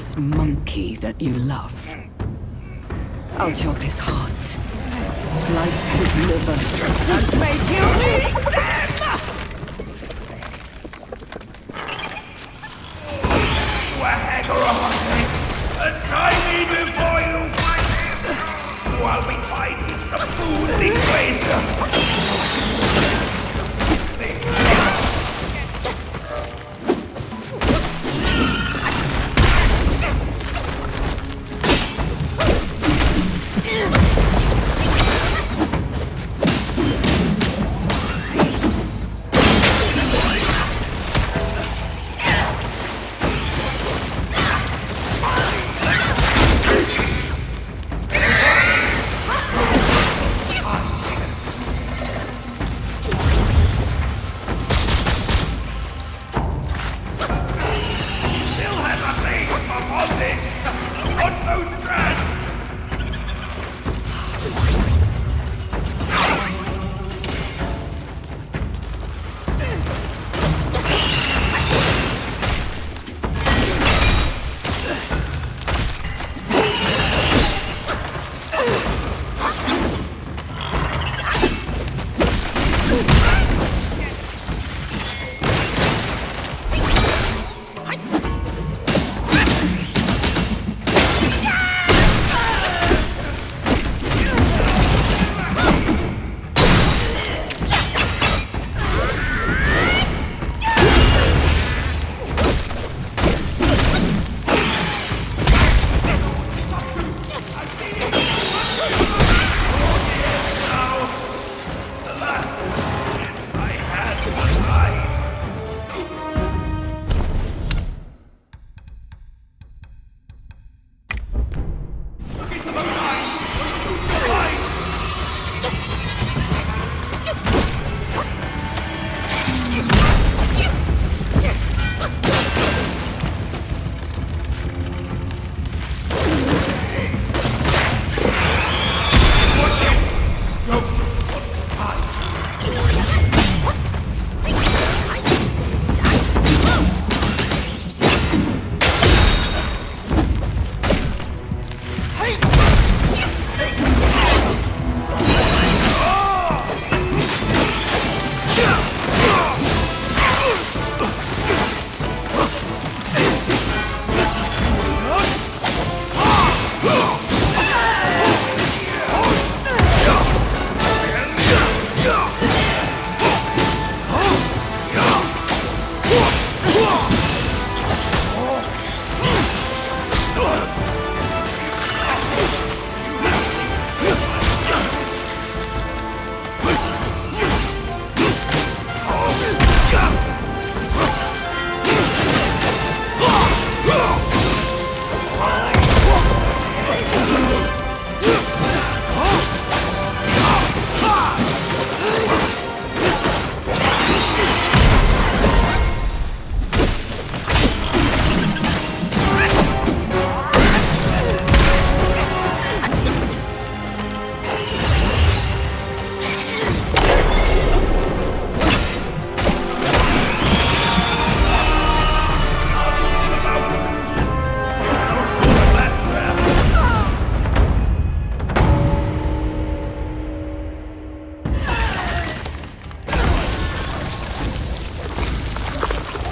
this monkey that you love. I'll chop his heart, slice his liver, and make you eat them! Swag and try me before you fight him! While we find some food these ways! Bondage!